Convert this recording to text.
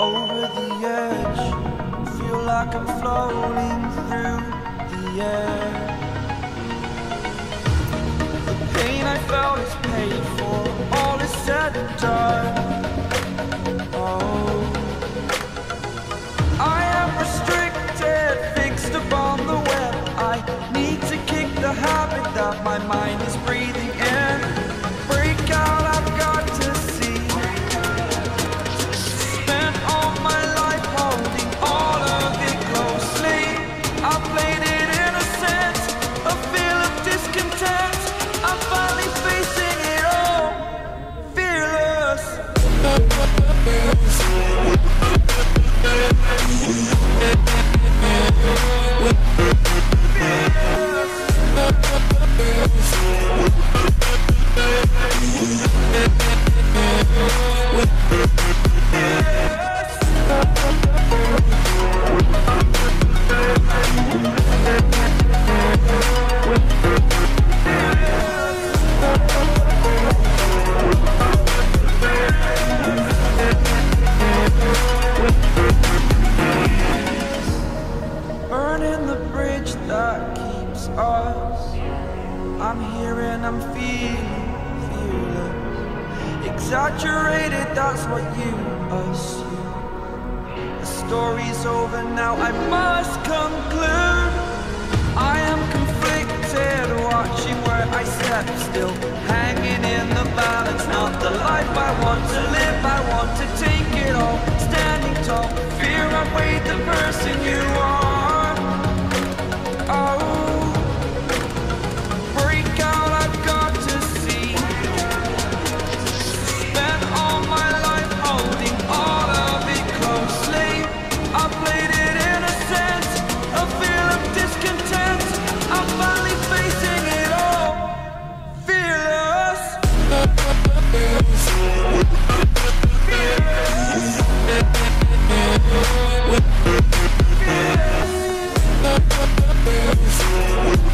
over the edge. Feel like I'm floating through the air. The pain I felt is paid for. All is said and done. Oh, my mind is breathing in. Break out, I've got to see. Spent all my life holding all of it closely. I played it innocent, a feel of discontent. bridge that keeps us. I'm here and I'm feeling, fearless. Exaggerated, that's what you assume. The story's over now, I must conclude. I am conflicted, watching where I step still. Hanging in the balance, not the life I want to live We'll